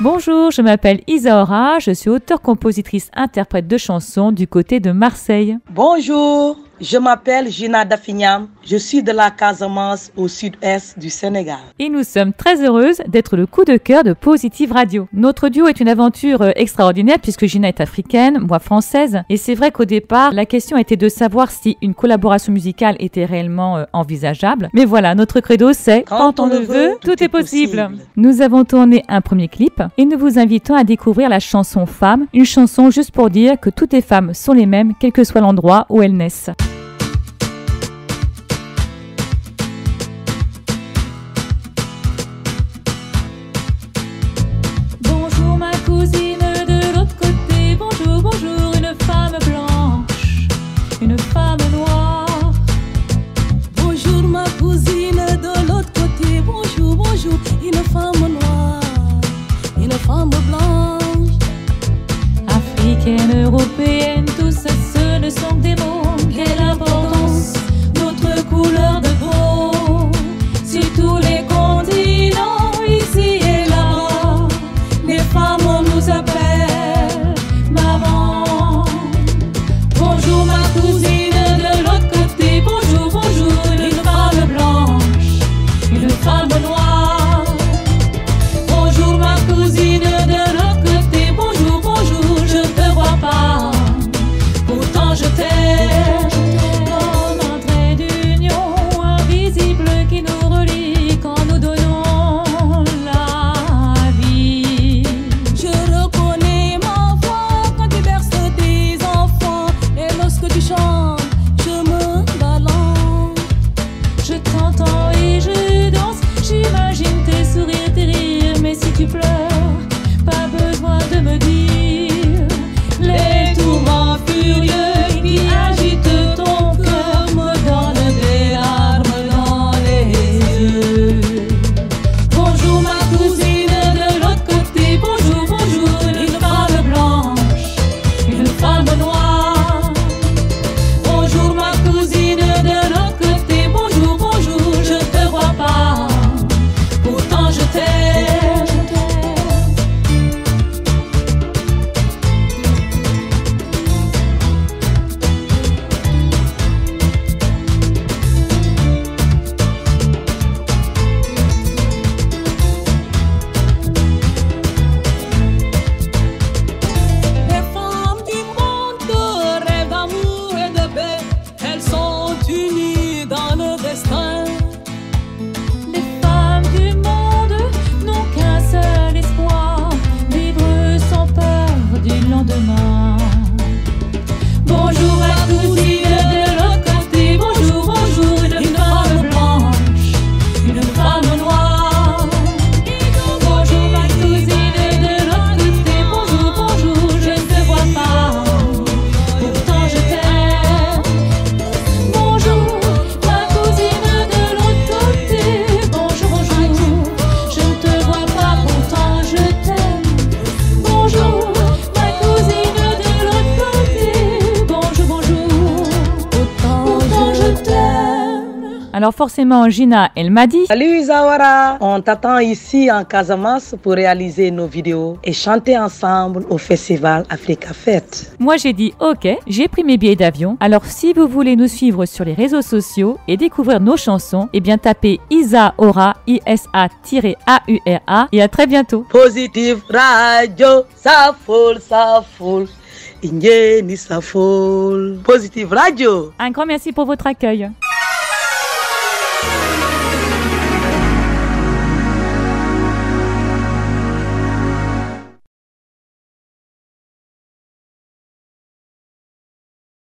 Bonjour, je m'appelle Isaora, je suis auteure-compositrice-interprète de chansons du côté de Marseille. Bonjour, je m'appelle Gina Dafignam, je suis de la Casamance au sud-est du Sénégal. Et nous sommes très heureuses d'être le coup de cœur de Positive Radio. Notre duo est une aventure euh, extraordinaire puisque Gina est africaine, moi française. Et c'est vrai qu'au départ, la question était de savoir si une collaboration musicale était réellement euh, envisageable. Mais voilà, notre credo c'est Quand on le veut, tout est possible. Nous avons tourné un premier clip et nous vous invitons à découvrir la chanson Femme, une chanson juste pour dire que toutes les femmes sont les mêmes, quel que soit l'endroit où elles naissent. Une Alors forcément Gina, elle m'a dit Salut Isaora, on t'attend ici en Casamance pour réaliser nos vidéos et chanter ensemble au festival Africa Fête. Moi j'ai dit ok, j'ai pris mes billets d'avion. Alors si vous voulez nous suivre sur les réseaux sociaux et découvrir nos chansons, eh bien tapez Isa Aura, I-S-A-A-U-R-A et à très bientôt. Positive Radio, ça foule, ça foule. Ingeni, ça foule. Positive Radio. Un grand merci pour votre accueil.